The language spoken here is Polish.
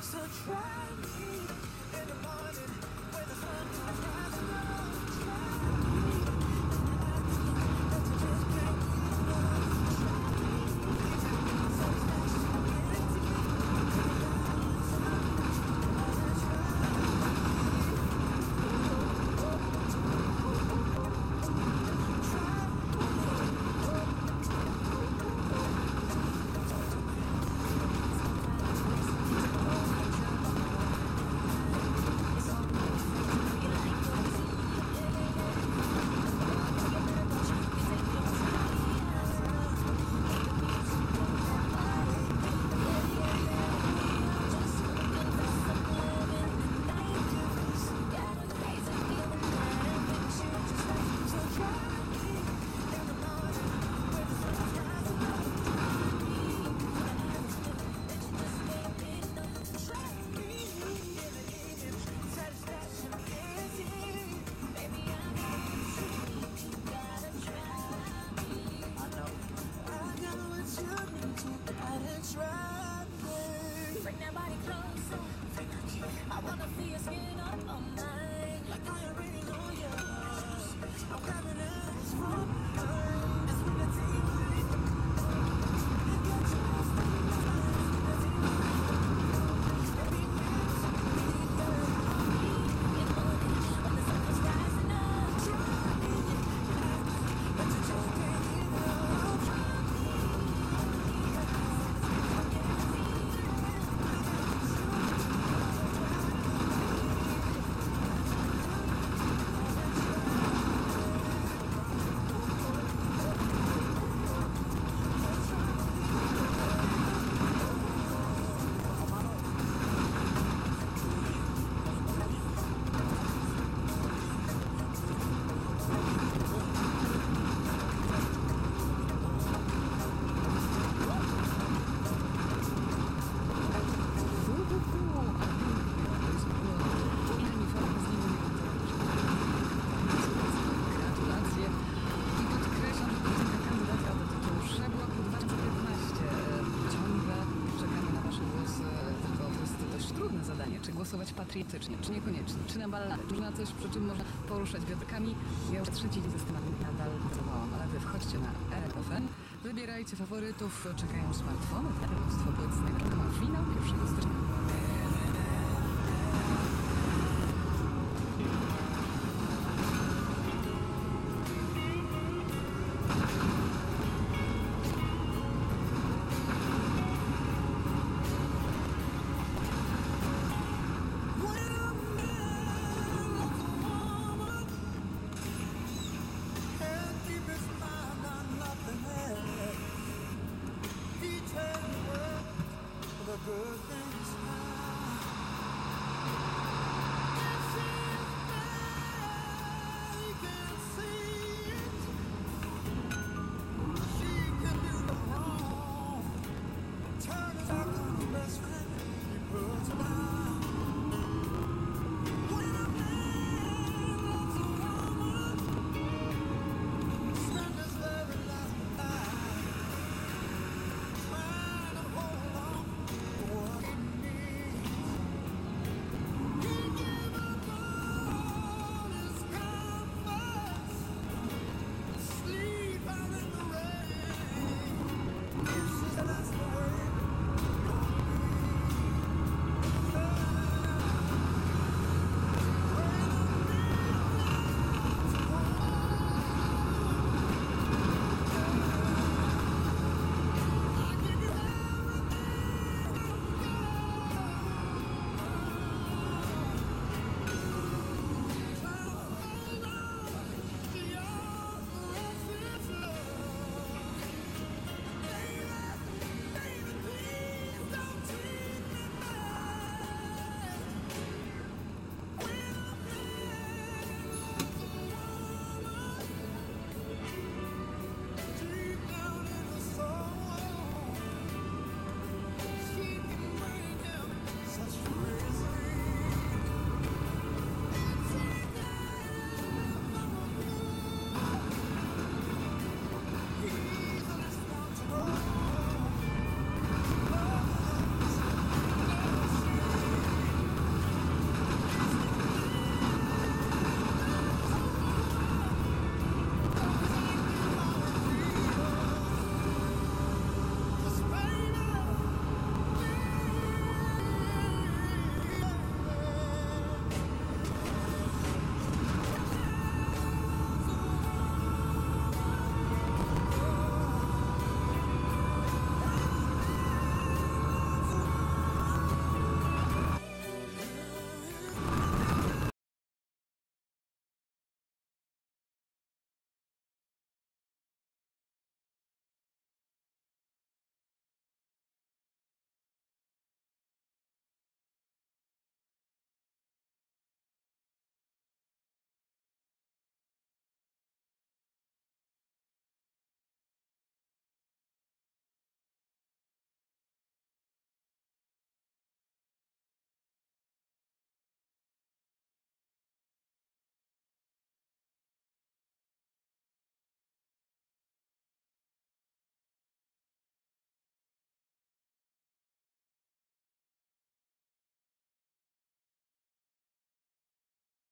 So try me in the morning when the sun comes rising body closer. I wanna feel your skin up on mine. Głosować patriotycznie, czy niekoniecznie, czy na balladę, czy na coś, przy czym można poruszać wiatrkami. Ja już trzeci dzień zastanawiam nadal pracowałam, ale Wy wchodźcie na RFN, wybierajcie faworytów, czekają smartfony, mnóstwo płyt z nagrania. Finał 1 stycznia. good.